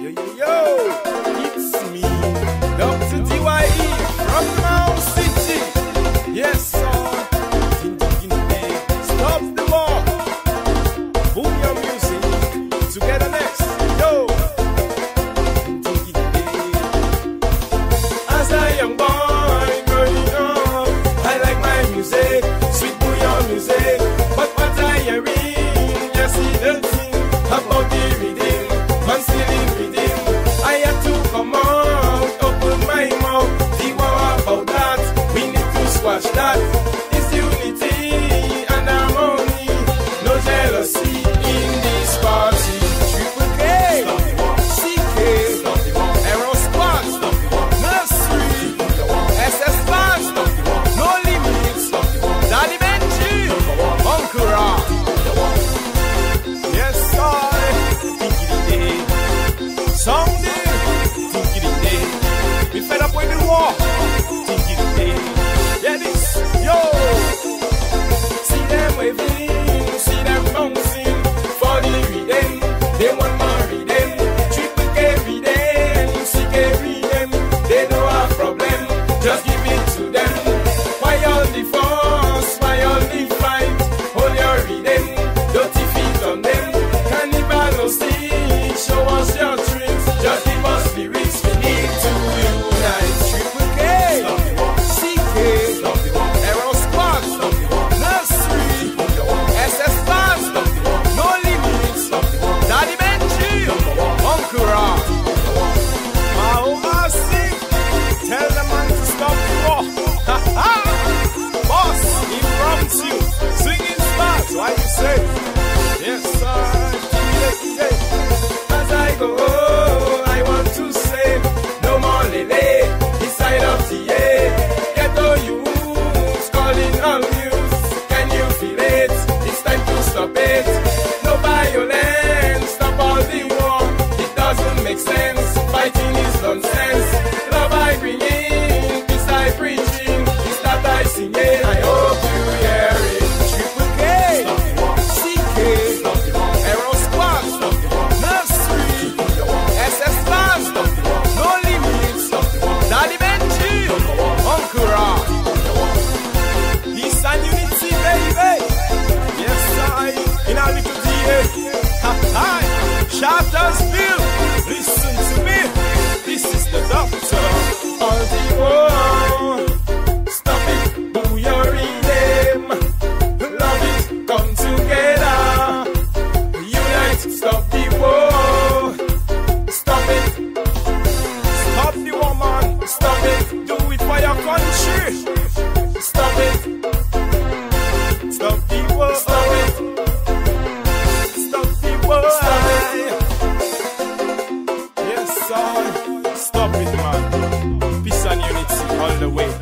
Yo, yo, yo, it's me, Dr. DYE from Mount City. Yes, sir. Stop the war. Boom your music. Together next. Yo. As I am. boy. your country. Stop it. Stop people. Stop it. Stop people. Stop it. Yes, sir. Stop it, man. Peace and unity all the way.